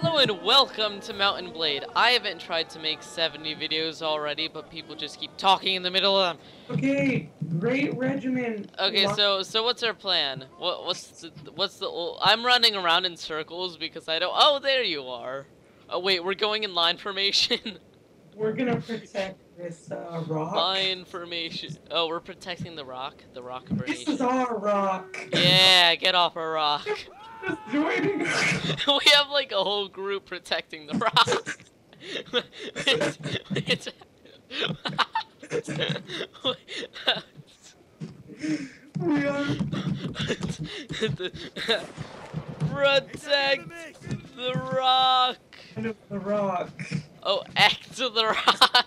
Hello and welcome to Mount & Blade. I haven't tried to make 70 videos already, but people just keep talking in the middle of them. Okay, great regimen. Okay, so so what's our plan? What what's the, what's the I'm running around in circles because I don't Oh, there you are. Oh wait, we're going in line formation. we're gonna protect this uh, rock. line formation. Oh, we're protecting the rock, the rock This is formation. our rock. Yeah, get off our rock. Just joining. we have like a whole group protecting the rock. It's- it's- we are. Protect the rock. Kind the rock. Oh, act to the rock.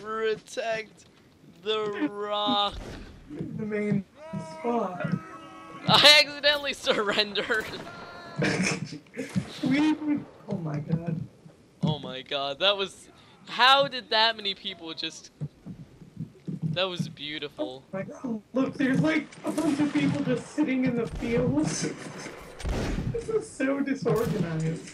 Protect the rock. The main spot. I accidentally surrendered. Oh my god. Oh my god, that was. How did that many people just. That was beautiful. Oh my god. Look, there's like a bunch of people just sitting in the fields. this is so disorganized.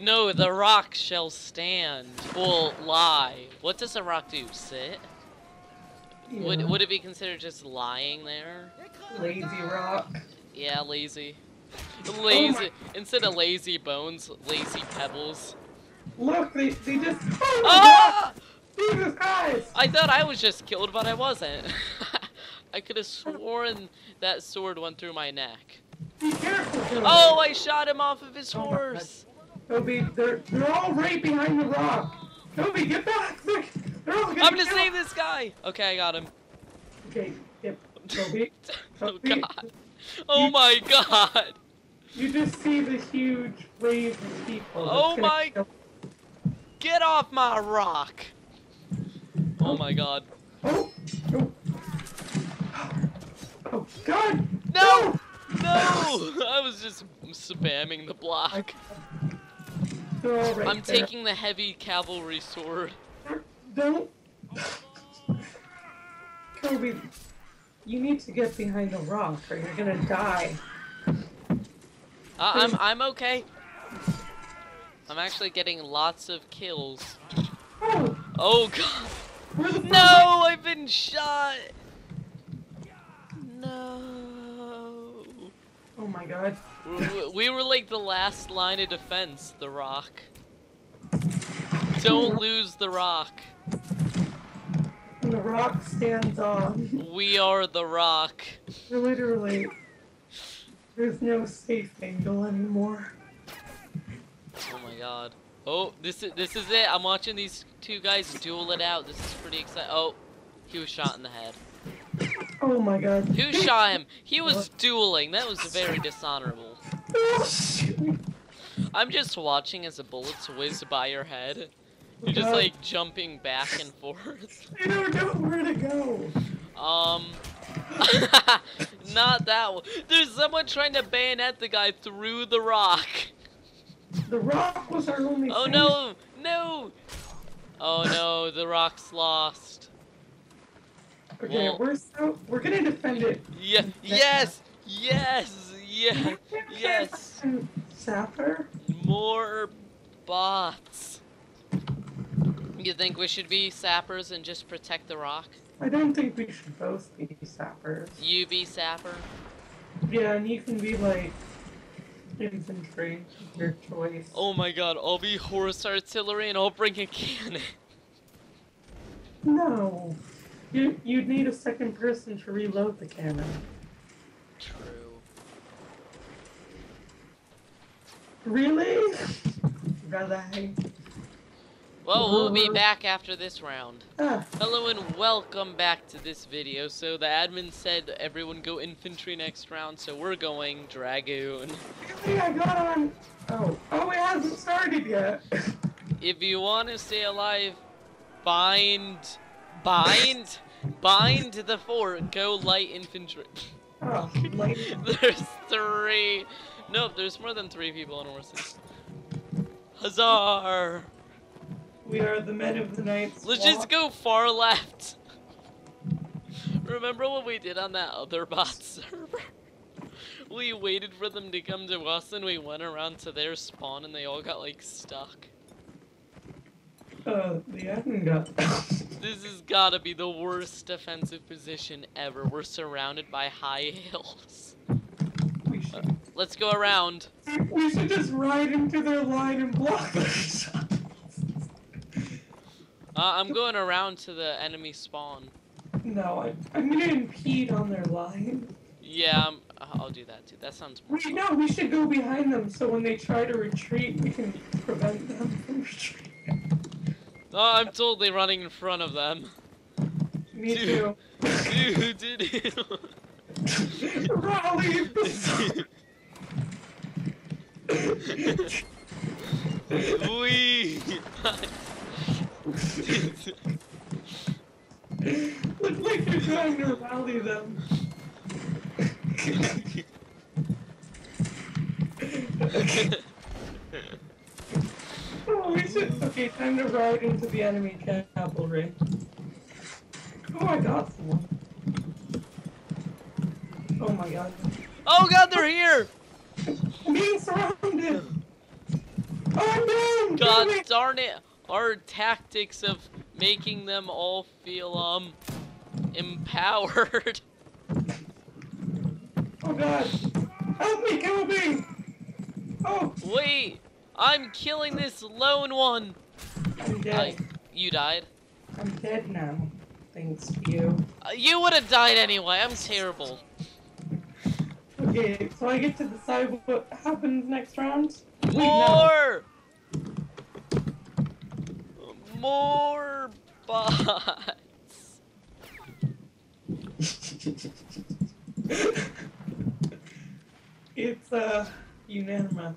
No, the rock shall stand. Well, lie. What does a rock do? Sit? Would, Yeah. would it be considered just lying there? Lazy rock. Yeah, lazy. Oh Lazy. Instead of lazy bones, lazy pebbles. Look, they, they just. Oh Ah! Jesus Christ! I thought I was just killed, but I wasn't. I could have sworn that sword went through my neck. Be careful. Oh, I shot him off of his Oh horse. Toby, they're, they're all right behind the rock. Toby, get back! They're, they're all gonna I'm gonna save this guy. Okay, I got him. Okay, Toby, Oh Toby, god. Oh my god. you just see the huge wave of people. Oh my- Get off my rock. Oh, oh my god. Oh! Oh! Oh God! No! No! I was just spamming the block. They're I'm there. taking the heavy cavalry sword. Don't. Kobe, you need to get behind the rock or you're gonna die. I I'm I'm okay. I'm actually getting lots of kills. Oh! Oh god. Where the fuck- No, I've been shot. No. Oh my god. We- We were like the last line of defense, the rock. Don't lose the rock. The rock stands on. We are the rock. Literally. There's no safe angle anymore. Oh my god. Oh, this is this is it. I'm watching these two guys duel it out. This is pretty exciting. Oh, he was shot in the head. Oh my god. Who shot him? He was dueling. That was very dishonorable. Oh, I'm just watching as the bullets whiz by your head. You're just like jumping back and forth. I don't know where to go. Um, not that one. There's someone trying to bayonet the guy through the rock. The rock was our only Oh thing. no, no. Oh no, the rock's lost. Okay, Well- we're so we're gonna defend it. Yeah, yes, yes, yeah, yes. Sapper? More bots. You think we should be sappers and just protect the rock? I don't think we should both be sappers. You be sapper? Yeah, and you can be like infantry, your choice. Oh my god, I'll be horse artillery and I'll bring a cannon. No. You you'd need a second person to reload the cannon. True. Really? Really? Well, we'll be Uh. back after this round. Ah, Hello and welcome back to this video. So the admin said everyone go infantry next round, so we're going dragoon. I got on. Oh, oh, it hasn't started yet. If you want to stay alive, bind, bind, bind the fort. Go light infantry. Oh, there's three. Nope, there's more than three people on horses. Huzzah! We are the men of the night. Let's just go far left. Remember what we did on that other bot server? we waited for them to come to us and we went around to their spawn and they all got like stuck. Uh, the admin got. This has gotta be the worst defensive position ever. We're surrounded by high hills. should, Let's go around. we should just ride into their line and block. Uh, I'm going around to the enemy spawn. No, I, I'm gonna impede on their line. Yeah, I'm, I'll do that too. That sounds more We no, we should go behind them so when they try to retreat, we can prevent them from retreating. Oh, I'm totally running in front of them. Me Dude. too. Dude, did Raleigh! We. Look like you're trying to rally them. Oh, we should. Okay, time to ride into the enemy cavalry. Oh, I got someone. Oh my god. oh god, they're here! I'm being surrounded! Oh, I'm! God darn it! Our tactics of making them all feel um empowered. Oh gosh! Help me, help me! Oh, Wait, I'm killing this lone one. I'm I, you died. I'm dead now. Thanks to you. Uh, you would have died anyway. I'm terrible. Okay, so I get to decide what happens next round? Wait, no. More. Bots. it's uh unanimous.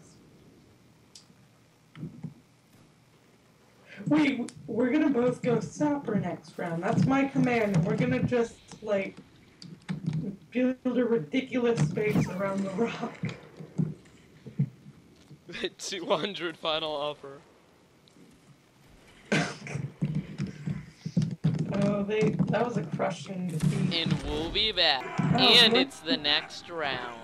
Wait, we're gonna both go sapper next round. That's my command, and we're gonna just like build a ridiculous space around the rock. 200 final offer. Oh, they that was a crushing defeat. And we'll be back. Oh, And what? it's the next round.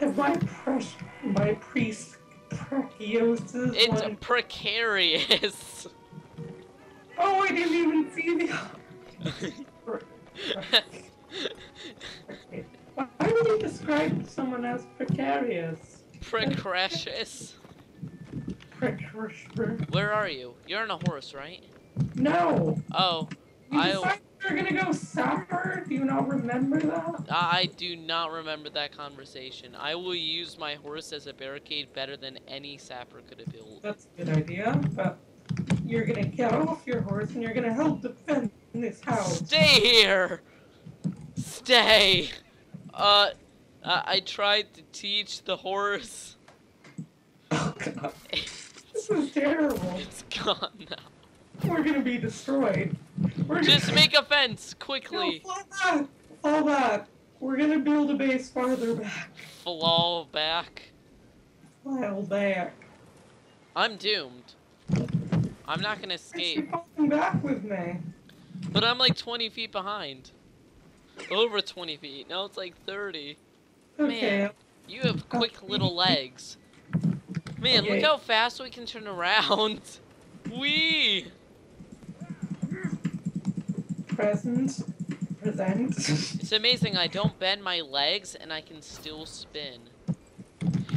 And my pres my priest preciosus It's one- precarious. Oh, I didn't even see the. Why would you describe someone as precarious? Precarious. Where are you? You're on a horse, right? No. Oh, You I decided you were gonna go sapper. Do you not remember that? I do not remember that conversation. I will use my horse as a barricade better than any sapper could have built. That's a good idea, but you're gonna get off your horse and you're gonna help defend this house. Stay here! Stay! Uh, I, I tried to teach the horse. Oh god, this is terrible. It's gone now. We're gonna be destroyed. We're Just gonna... make a fence, No, quickly. fall back. Fall back. We're gonna build a base farther back. Fall back. File back. I'm doomed. I'm not gonna Why is she escape. falling back with me? But I'm like 20 feet behind. Over 20 feet. No, it's like 30. Okay. Man. You have quick little legs. Man, look how fast we can turn around. Wee! Present. Present. It's amazing I don't bend my legs and I can still spin.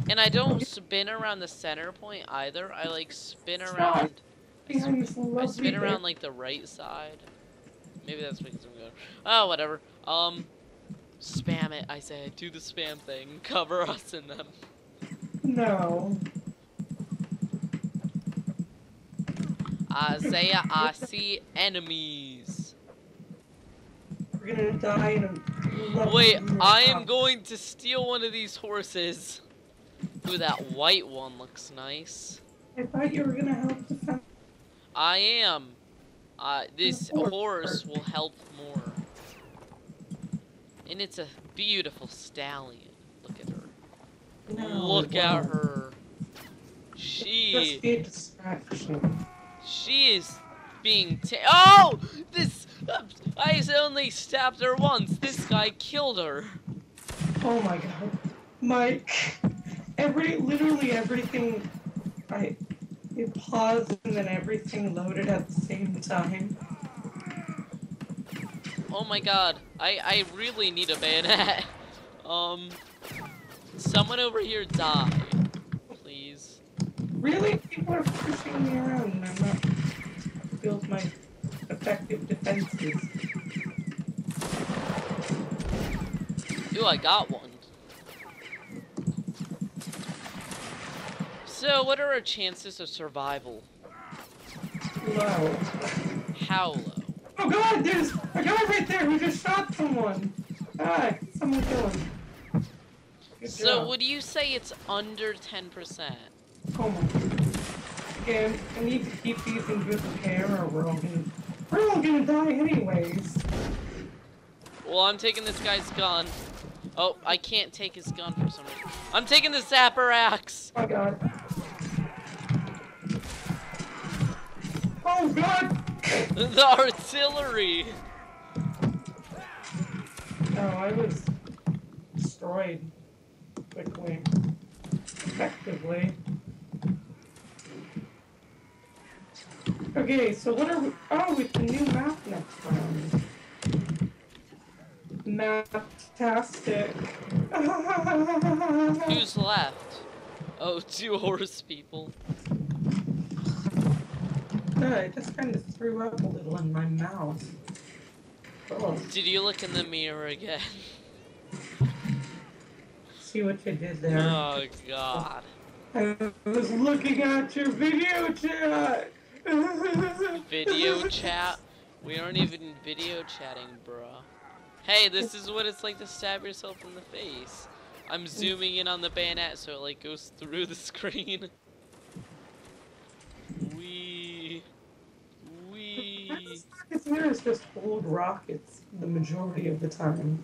And I don't spin around the center point either. I like spin around Behind this I spin around like the right side. Maybe that's because I'm good. Oh, whatever. Um spam it, I said. Do the spam thing. Cover us in them. No. Isaiah, I see enemies. Gonna die in a Wait, I am going to steal one of these horses. Ooh, that white one looks nice. I thought you were gonna help defend. I am. Uh, this Horse. will help more. And it's a beautiful stallion. Look at her. No, Look at her. Just She, be a distraction. she is being ta- Oh! This, uh, I only stabbed her once. This guy killed her. Oh my god. Mike, every, literally everything, I, it paused and then everything loaded at the same time. Oh my god. I, I really need a bayonet. um, someone over here die. Please. Really? People are pushing me around and I'm not build my effective defenses. Ooh, I got one. So, what are our chances of survival? Low. How low? Oh god, there's a guy right there who just shot someone! Ah, someone kill him. Good So, job. would you say it's under 10%? Oh my Okay, I need to keep these in good repair or we're all gonna we're all gonna die anyways. Well, I'm taking this guy's gun. Oh, I can't take his gun for some reason. I'm taking the sapper axe! Oh god. Oh god! the artillery! Oh, I was destroyed quickly. Effectively. Okay, so what are we oh it's the new map next round. Map-tastic. Who's left? Oh, two horse people. It just kind of threw up a little in my mouth. Oh, Did you look in the mirror again? see what you did there. Oh, God. I was looking at your video chat. Video chat? We aren't even video chatting, bruh. Hey, this is what it's like to stab yourself in the face. I'm mm. zooming in on the bayonet so it like goes through the screen. Wee. Wee. It's here is just old rockets the majority of the time.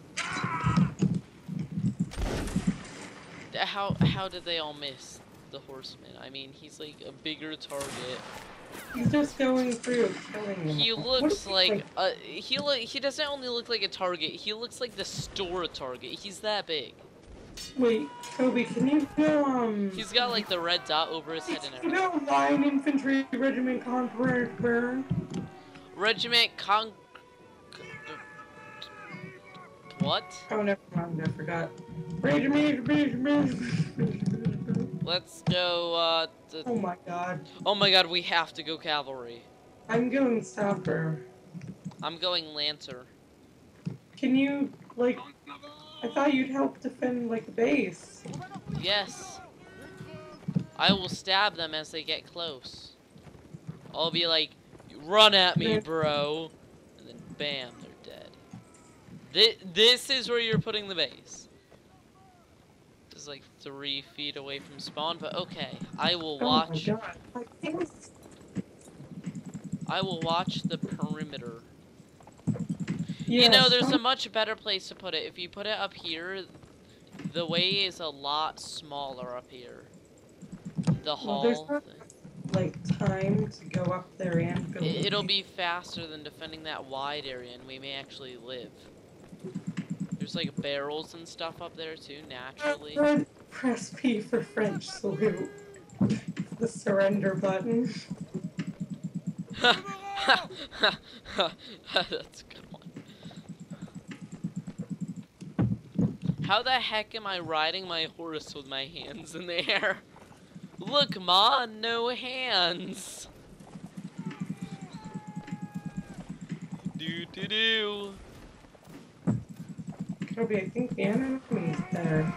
How how did they all miss the horseman? I mean, he's like a bigger target. He's just going through killing. He looks like uh he look he doesn't only look like a target. He looks like the store target. He's that big. Wait, Toby, can you go um? He's got like the red dot over his head and You everything. know Line Infantry Regiment Conqueror? Regiment Con. What? Oh, never mind. I forgot. Regiment. Regiment. Let's go. Uh, to- Oh my God. oh my God, we have to go cavalry. I'm going Sapper. I'm going lancer. Can you like? I thought you'd help defend like the base. Yes. I will stab them as they get close. I'll be like, run at me, bro. And then bam, they're dead. This, this is where you're putting the base. This is like three feet away from spawn, but okay. I will watch. Oh my God. I I will watch the perimeter. You know, there's a much better place to put it. If you put it up here, the way is a lot smaller up here. The Well, hall. not- like time to go up there and build. It- It'll be faster than defending that wide area, and we may actually live. There's like barrels and stuff up there too, naturally. Press P for French salute. The surrender button. That's a good one. How the heck am I riding my horse with my hands in the air? Look, Ma, no hands. Do do do. Toby, I think the enemy's there.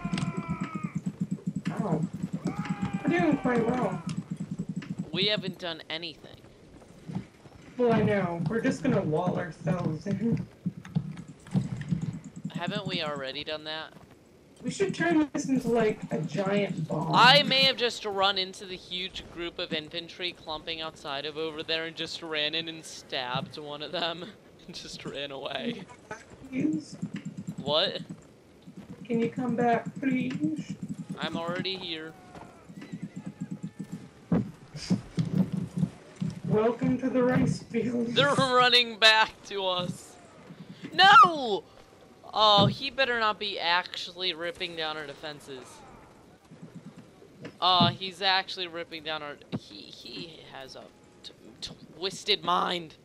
Oh. We're doing quite well. We haven't done anything. Well, I know. We're just gonna wall ourselves in. Haven't we already done that? We should turn this into like a giant bomb. I may have just run into the huge group of infantry clumping outside of over there and just ran in and stabbed one of them and just ran away. Please? What? Can you come back, please? I'm already here. Welcome to the rice field. They're running back to us. No! Oh, he better not be actually ripping down our defenses. Oh, he's actually ripping down our. He he has a t- twisted mind.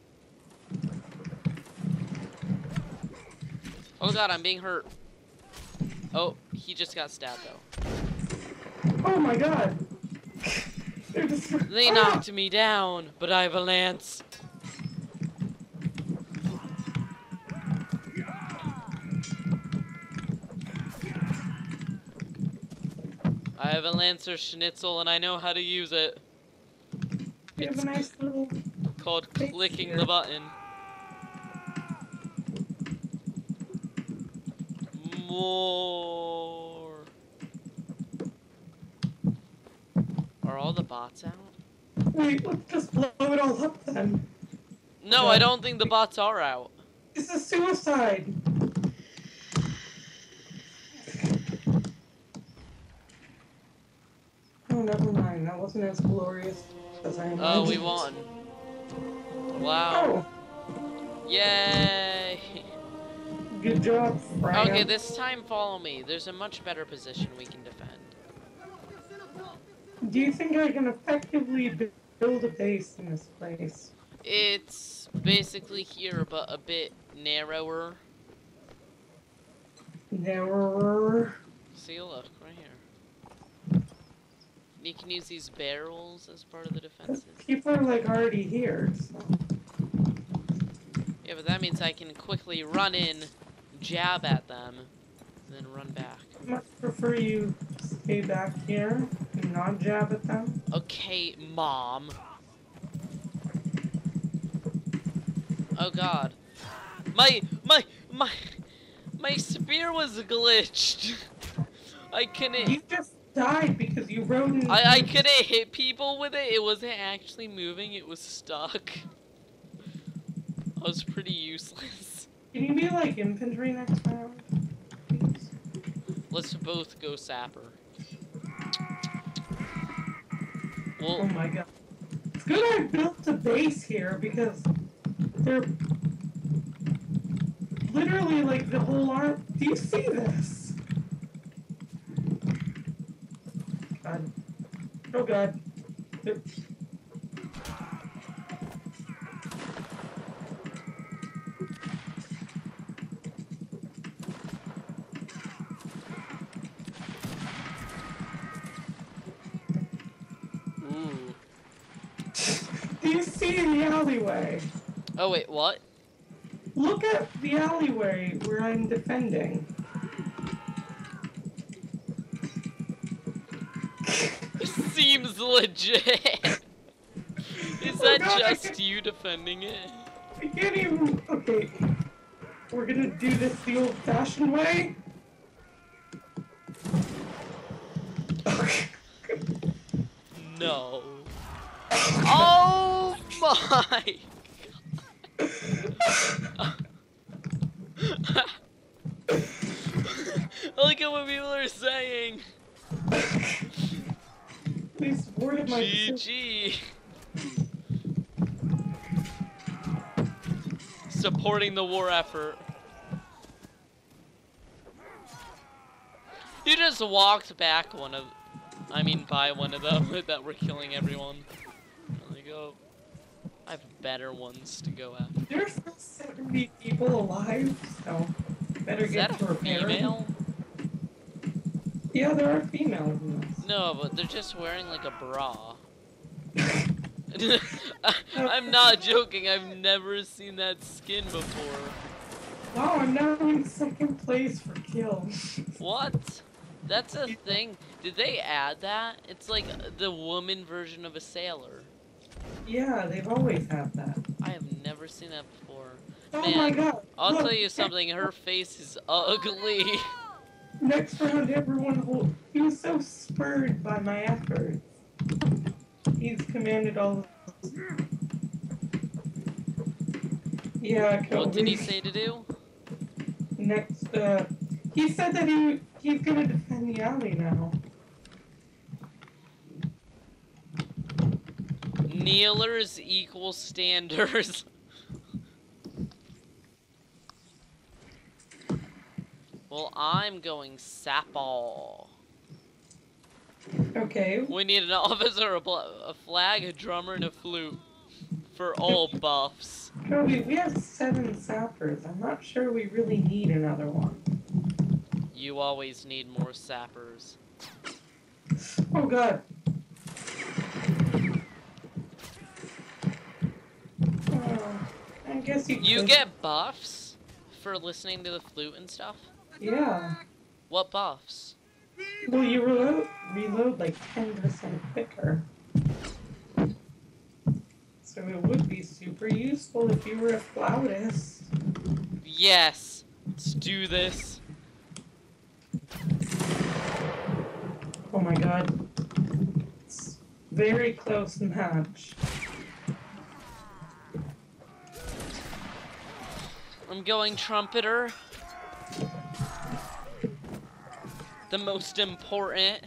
Oh god, I'm being hurt. Oh, he just got stabbed though. Oh my god. They knocked me down, but I have a lance. I have a Lancer Schnitzel and I know how to use it. You have a nice little. Called clicking you. the button. More. Are all the bots out? Wait, let's just blow it all up then. No, I don't think the bots are out. This is suicide. Oh, never mind. That wasn't as glorious as I imagined. Oh, we won. Wow. Oh, Yay! good job, Frank. Okay, this time follow me. There's a much better position we can defend. Do you think I can effectively build a base in this place? It's basically here, but a bit narrower. Narrower. See, look, right here. You can use these barrels as part of the defenses. People are like already here. So. Yeah, but that means I can quickly run in, jab at them, and then run back. I much prefer you stay back here not jab at them. Okay, mom. Oh god. My my my my spear was glitched. I couldn't You just died because you rode in. I, I couldn't hit people with it. It wasn't actually moving, it was stuck. I was pretty useless. Can you be like infantry next round? Please? Let's both go sapper. Oh. oh my god. It's good I built a base here because they're literally like the whole arm. Do you see this? God. Oh god. They're- ooh. Do see the alleyway? Oh wait, what? Look at the alleyway where I'm defending. Seems legit. Is Oh that God, just you defending it? I can't even. Okay. We're gonna do this the old fashioned way. Okay. No. My! Look at what people are saying. They supported my. GG. Supporting the war effort. You just walked back one of, I mean by one of them that were killing everyone. I'm like, oh, I have better ones to go after. There's still 70 people alive, so better Is get to a repair. female? Yeah, there are females in this. No, but they're just wearing like a bra. I'm not joking. I've never seen that skin before. Wow, I'm now in second place for kills. What? That's a thing. Did they add that? It's like the woman version of a sailor. Yeah, they've always had that. I have never seen that before. Oh Man, my god. I'll look, tell you something. Her face is ugly. Next round, everyone hold. He was so spurred by my efforts. He's commanded all. Yeah, Kobe. what did he say to do? Next, uh, he said that he he's gonna defend the alley now. Kneelers equal standers. Well, I'm going Sapal. Okay. We need an officer, a, a flag, a drummer, and a flute for all buffs. Kobe, we have seven sappers. I'm not sure we really need another one. You always need more sappers. Oh god. Oh, I guess you. You could- get buffs for listening to the flute and stuff? Yeah. What buffs? Well, you reload, reload like 10% quicker. So it would be super useful if you were a flautist. Yes. Let's do this. Oh my god. It's very close match. I'm going trumpeter. The most important.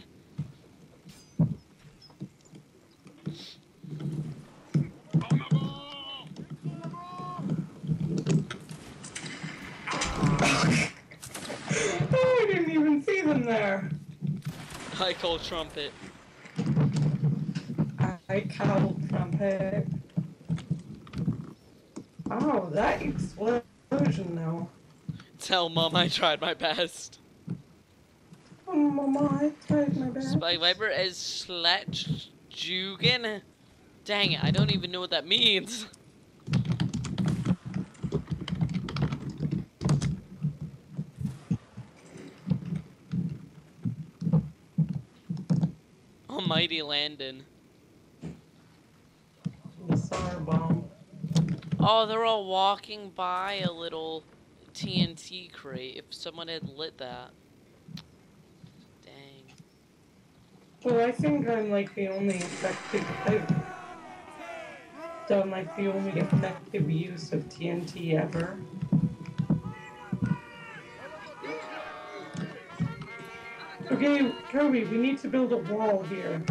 Oh, I didn't even see them there. I call trumpet. I call trumpet. Oh, that though. Tell mom I tried my best. Oh, mama, I tried my best. Spike Viper is Sledge Jugen. Dang it, I don't even know what that means. Almighty Landon. The SAR bomb. Oh, they're all walking by a little TNT crate. If someone had lit that. Dang. Well, I think I'm like the only effective. I've done like the only effective use of TNT ever. Okay, Kobe, we need to build a wall here.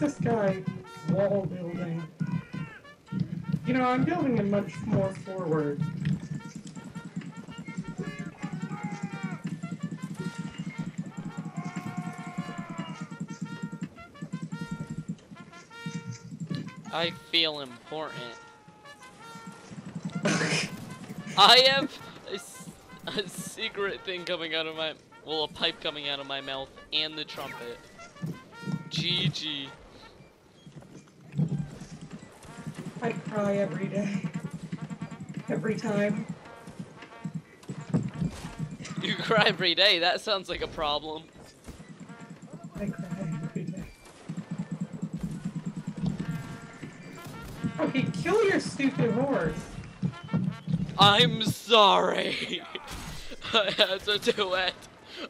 This guy wall building? You know, I'm building it much more forward. I feel important. I have a secret thing coming out of my, well, a pipe coming out of my mouth and the trumpet. GG. I cry every day. Every time. You cry every day. That sounds like a problem. I cry every day. Okay, kill your stupid horse. I'm sorry. I had to do it.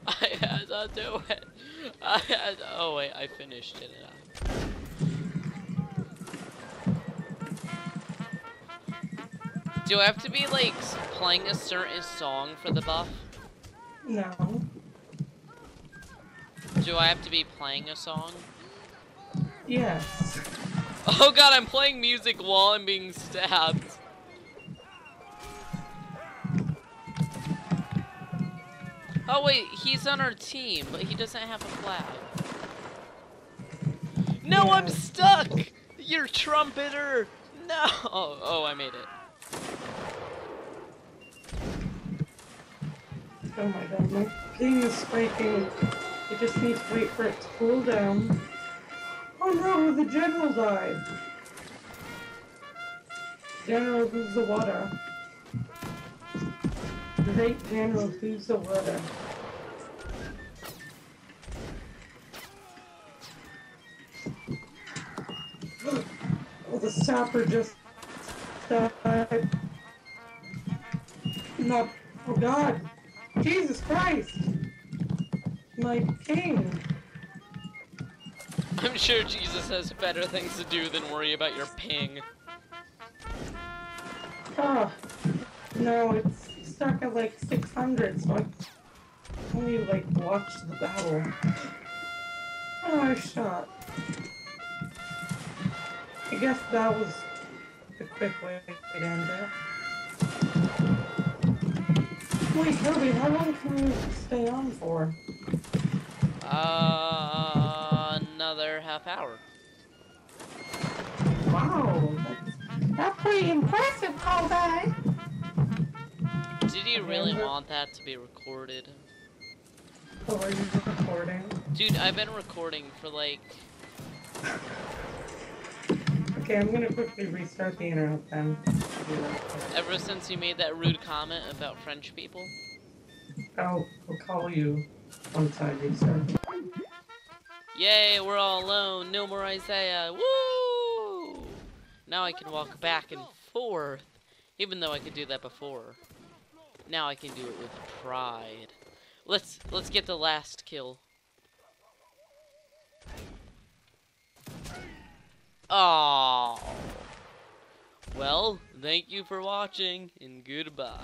I had to do it. I had. To... Oh wait, I finished it. Do I have to be like playing a certain song for the buff? No. Do I have to be playing a song? Yes. Oh god, I'm playing music while I'm being stabbed. Oh wait, he's on our team, but he doesn't have a flag. No, I'm stuck! You're trumpeter! No! Oh, oh, I made it. Oh my god, my ping is spiking. I just need to wait for it to cool down. Oh no, the general died. General who's the water. Great general who's the water. Oh, the sapper just died. No, oh god. Jesus Christ! My king! I'm sure Jesus has better things to do than worry about your ping. Ah, no, it's stuck at like 600, so I only like watched the battle. Oh, I shot. I guess that was the quick way to end it. Wait, Kirby, how long can we stay on for? Uh, another half hour. Wow, that's, that's pretty impressive, Kobe. Did you really want that to be recorded? Oh, are you recording? Dude, I've been recording for like. Okay, I'm gonna quickly restart the internet then. Ever since you made that rude comment about French people? I'll, I'll call you once I restart. Yay, we're all alone. No more Isaiah. Woo! Now I can walk back and forth. Even though I could do that before. Now I can do it with pride. Let's let's get the last kill. Oh. Well, thank you for watching and goodbye.